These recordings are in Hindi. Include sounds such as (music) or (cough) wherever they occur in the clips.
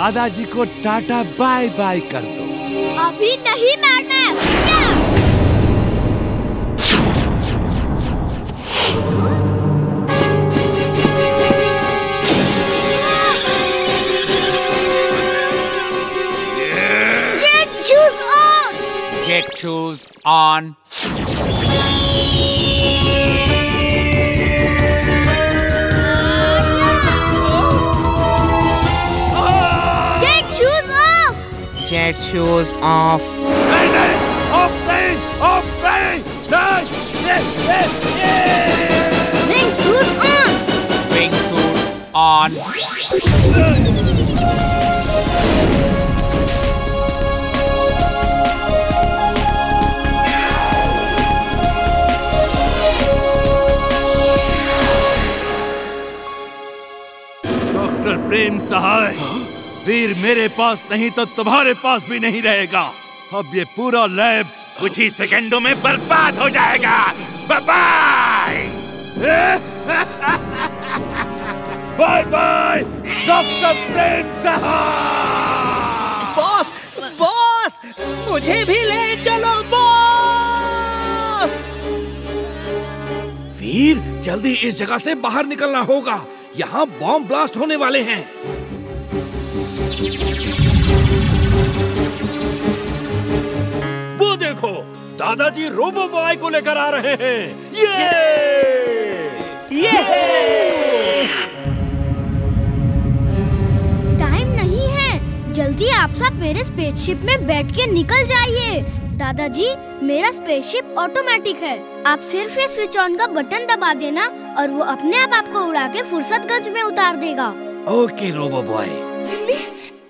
दादाजी को टाटा बाय बाय कर दो अभी नहीं मारना! Jet shoes on. statues of. Mayday! Off plane! Off plane! Nine! Yes! Yes! Yes! Wingsuit on! Wingsuit on! Dr. Prem Sahai! वीर मेरे पास नहीं तो तुम्हारे पास भी नहीं रहेगा। अब ये पूरा लैब कुछ ही सेकंडों में बर्बाद हो जाएगा। Bye bye bye doctor Prem boss boss मुझे भी ले चलो बॉस। वीर जल्दी इस जगह से बाहर निकलना होगा। यहाँ बॉम्ब ब्लास्ट होने वाले हैं। वो देखो दादाजी रोबो बॉय को लेकर आ रहे हैं। ये! ये! टाइम नहीं है। जल्दी आप सब मेरे स्पेसशिप में बैठ के निकल जाइए। दादाजी मेरा स्पेसशिप ऑटोमेटिक है। आप सिर्फ़ ये स्विच ऑन का बटन दबा देना और वो अपने आप आपको उड़ा के फुर्सतगंज में उतार देगा। ओके रोबो बॉय इमली?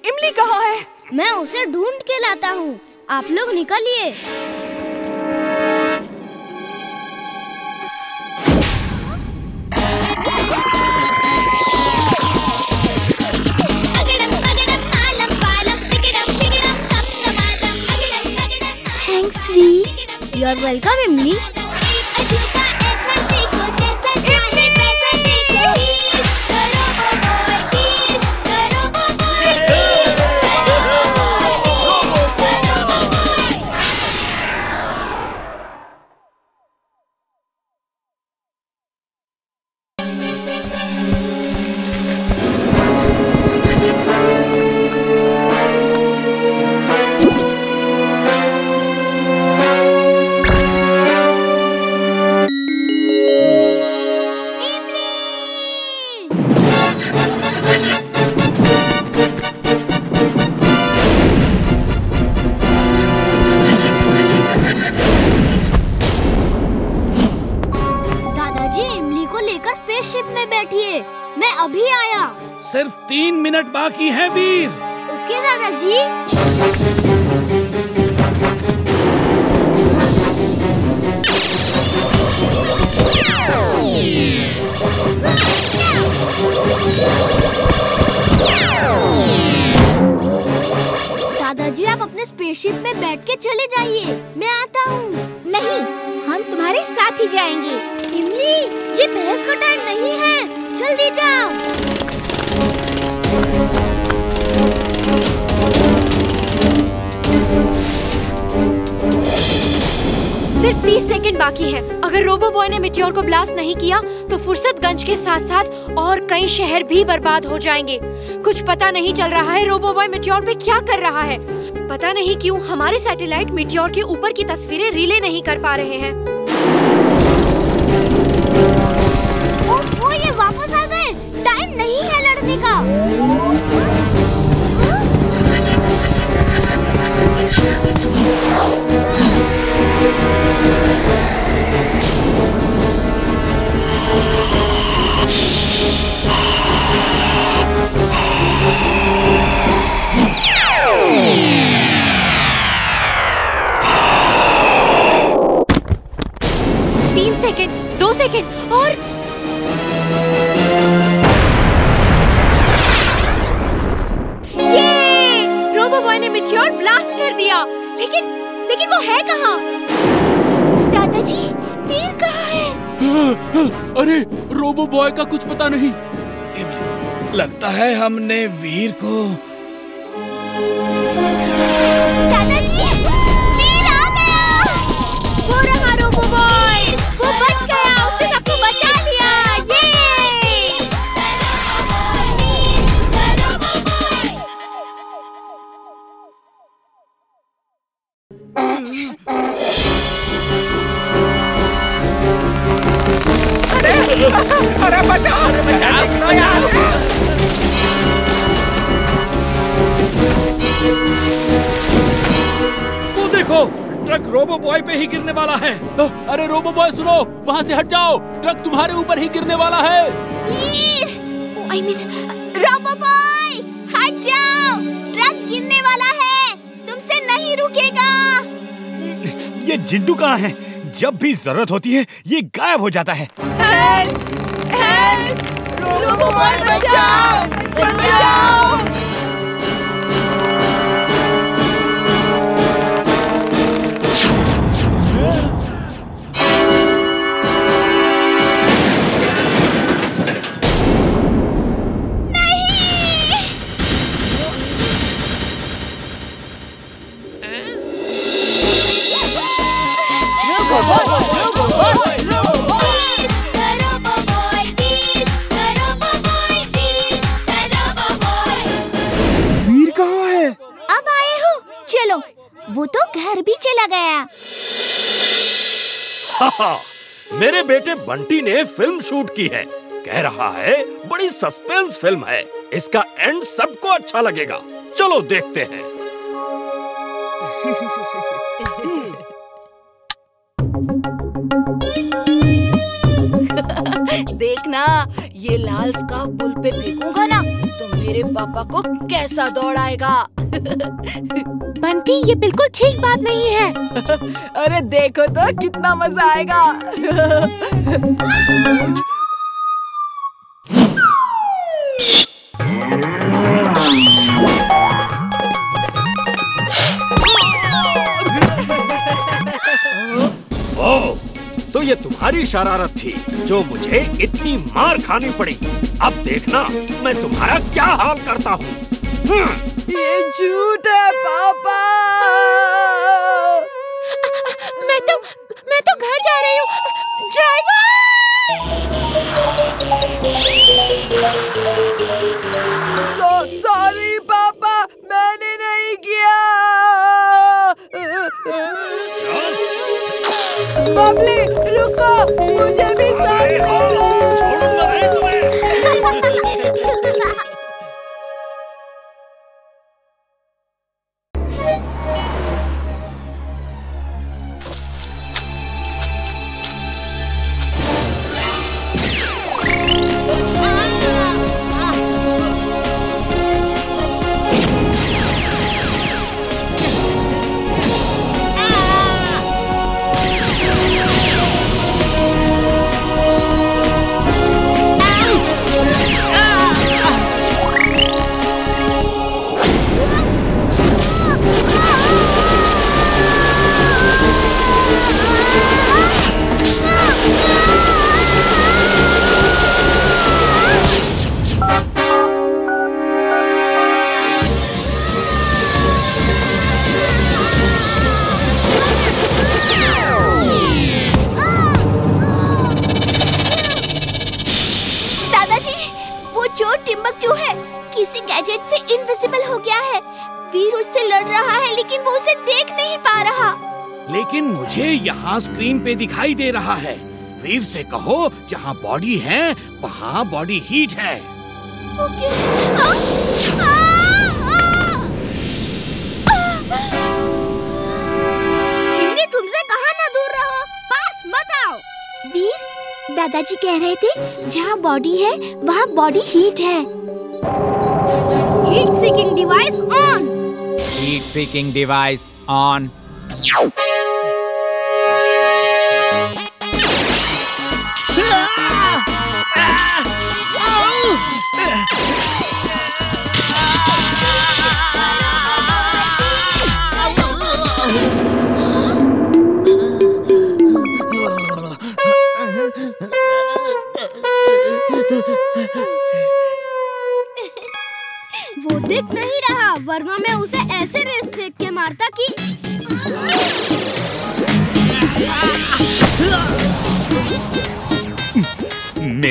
इमली कहाँ है? मैं उसे ढूंढ के लाता हूँ। आप लोग निकलिए। थैंक्स वी यू स्पेसशिप में बैठ के चले जाइए। मैं आता हूँ। नहीं हम तुम्हारे साथ ही जाएँगे। इमली ये बहस का टाइम नहीं है। जल्दी जाओ। सिर्फ़ 30 सेकंड बाकी है। अगर रोबो बॉय ने मिट्योर को ब्लास्ट नहीं किया तो फुर्सतगंज के साथ साथ और कई शहर भी बर्बाद हो जाएँगे। कुछ पता नहीं चल रहा है रोबो बॉय मिट्योर पे क्या कर रहा है। पता नहीं क्यों हमारे सैटेलाइट मिट्योर के ऊपर की तस्वीरें रिले नहीं कर पा रहे हैं। ओफो ये वापस आ गए। टाइम नहीं है लड़ने का। बॉय का कुछ पता नहीं। लगता है हमने वीर को वहाँ से हट जाओ। ट्रक तुम्हारे ऊपर ही गिरने वाला है। आई मीन रोबो बॉय हट जाओ। ट्रक गिरने वाला है। तुमसे नहीं रुकेगा। ये जिंटू कहाँ है? जब भी ज़रूरत होती है ये गायब हो जाता है। हेल्प हेल्प रोबो बॉय बचाओ। बचाओ। मेरे बेटे बंटी ने फ़िल्म शूट की है। कह रहा है, बड़ी सस्पेंस फ़िल्म है। इसका एंड सबको अच्छा लगेगा। चलो देखते हैं। (laughs) देखना। ये लाल स्कार्फ पुल पे फेंकूँगा ना तो मेरे पापा को कैसा दौड़ आएगा? (laughs) बंटी ये बिल्कुल ठीक बात नहीं है। (laughs) अरे देखो तो कितना मज़ा आएगा। (laughs) ओ, तो ये तुम्हारी शरारत थी जो मुझे इतनी मार खानी पड़ी। अब देखना मैं तुम्हारा क्या हाल करता हूँ। हम्म। ये झूठ है पापा। मैं तो मैं तो घर जा रही हूँ। ड्राइवर! सॉरी पापा मैंने नहीं किया। बबली रुको मुझे भी साथ ले लो यहाँ स्क्रीन पे दिखाई दे रहा है। वीव से कहो जहाँ बॉडी है वहाँ बॉडी हीट है। ओके। आ, आ, आ, इनमें तुमसे कहाँ ना दूर रहो। पास मत आओ। वीर दादाजी कह रहे थे जहाँ बॉडी है वहाँ बॉडी हीट है। Heat seeking device on. Heat seeking device on.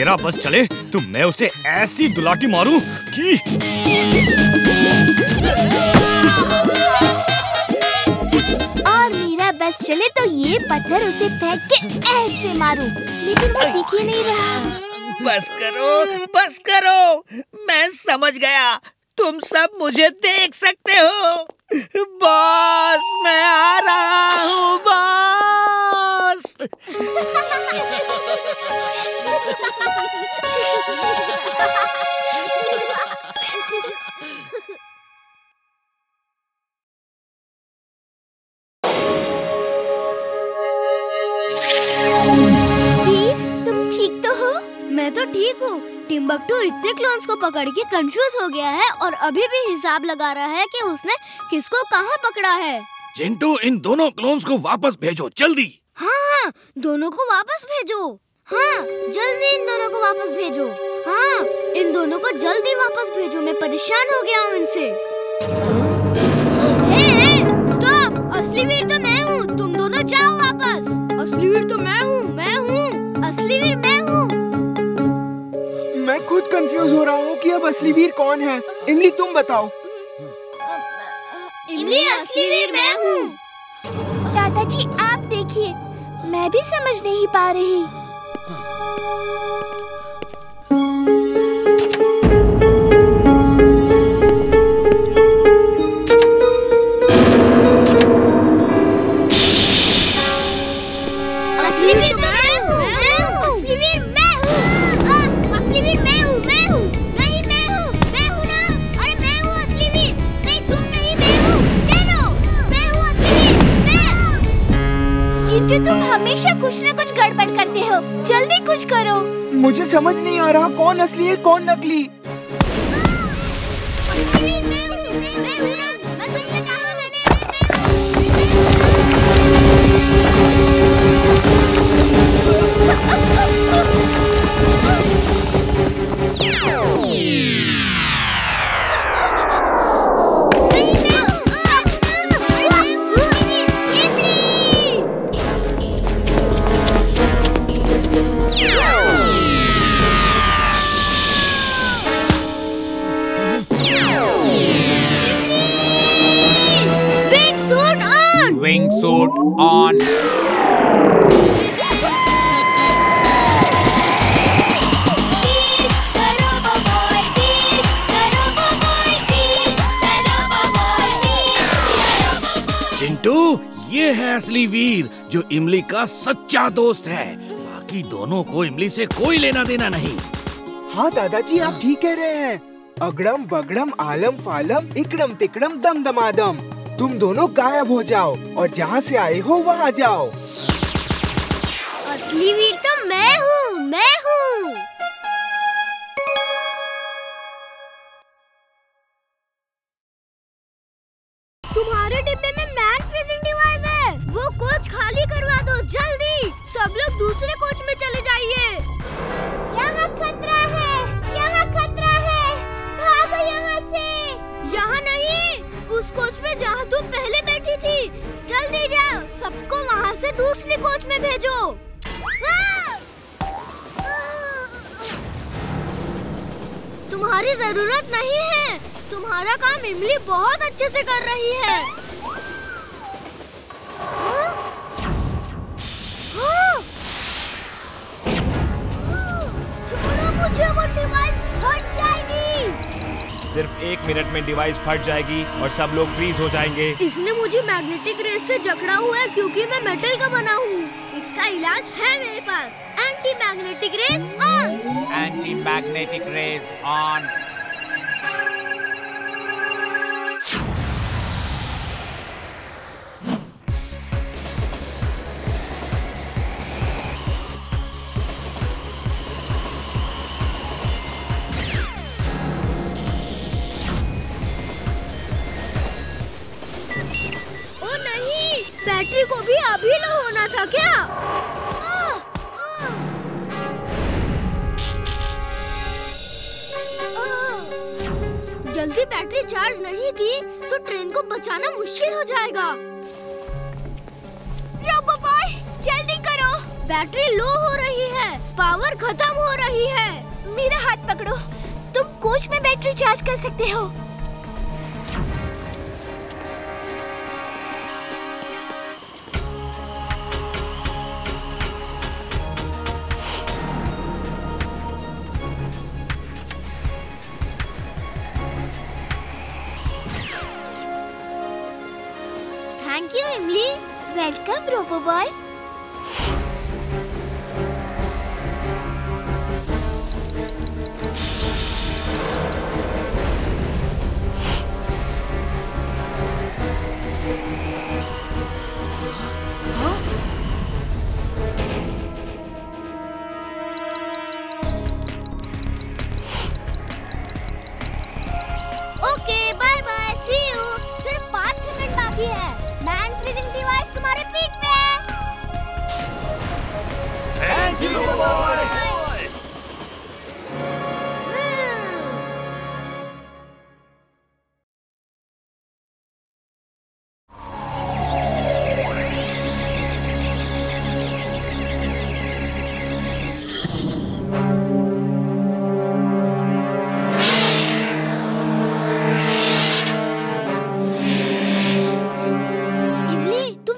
मेरा बस चले तो मैं उसे ऐसी दुलाटी मारूं कि और मेरा बस चले तो ये पत्थर उसे फेंक के ऐसे मारूं। लेकिन वो दिख ही नहीं रहा। बस करो बस करो। मैं समझ गया। तुम सब मुझे देख सकते हो। बॉस मैं आ रहा हूँ बॉस वीर तुम ठीक तो हो मैं तो ठीक हूँ टिम्बकटू इतने क्लोन्स को पकड़ के कंफ्यूज हो गया है और अभी भी हिसाब लगा रहा है कि उसने किसको कहाँ पकड़ा है। चिंटू इन दोनों क्लोन्स को वापस भेजो जल्दी। हाँ हाँ दोनों को वापस भेजो। हाँ जल्दी इन दोनों को वापस भेजो। हाँ इन दोनों को जल्दी वापस भेजो मैं परेशान हो गया हूँ इनसे। हे हे स्टॉप असली वीर तो मैं हूँ तुम दोनों जाओ वापस। असली वीर तो मैं हूँ मैं हूँ असली वीर मैं हूँ। मैं खुद कंफ्यूज हो रहा हूँ कि अब असली वीर कौन है। इमली तुम बताओ। इमली असली वीर मैं हूँ। दादाजी आप मैं भी समझ नहीं पा रही। गड़बड़ करते हो। जल्दी कुछ करो। मुझे समझ नहीं आ रहा कौन असली है कौन नकली। (laughs) असली असली वीर जो इमली का सच्चा दोस्त है। बाकी दोनों को इमली से कोई लेना देना नहीं। हाँ दादाजी आप ठीक कह रहे हैं। अगड़म बगड़म आलम फालम इकड़म तिकड़म दम दमादम। तुम दोनों गायब हो जाओ और जहाँ से आए हो वहाँ जाओ। असली वीर तो मैं हूँ मैं हूँ। दूसरी कोच में भेजो। तुम्हारी ज़रूरत नहीं है। तुम्हारा काम इमली बहुत अच्छे से कर रही है? सिर्फ़ एक मिनट में डिवाइस फट जाएगी और सब लोग फ्रीज हो जाएँगे। इसने मुझे मैग्नेटिक रेस से जकड़ा हुआ है क्योंकि मैं मेटल का बना हूँ। इसका इलाज है मेरे पास। Anti magnetic rays on anti magnetic rays. ओ अभी लो होना था क्या। जल्दी बैटरी चार्ज नहीं की तो ट्रेन को बचाना मुश्किल हो जाएगा। जल्दी करो। बैटरी लो हो रही है, पावर खत्म हो रही है। मेरा हाथ पकड़ो। तुम कोच में बैटरी चार्ज कर सकते हो। Boy okay bye bye see you सिर्फ़ पाँच सेकंड बाकी है। तुम्हारे पीठ पे थैंक यू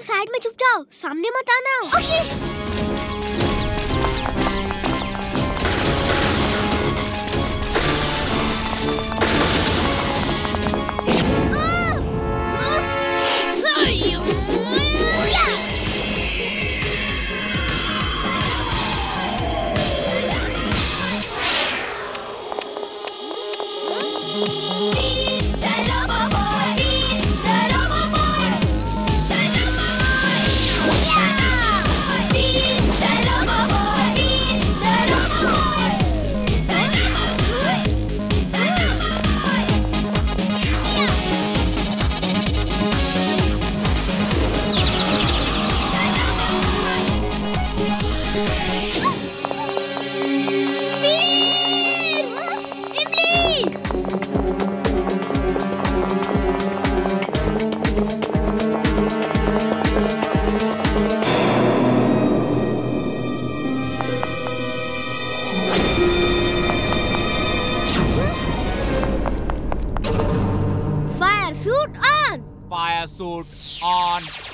तुम साइड में छुप जाओ सामने मत आना। Okay suit on! Fire suit on.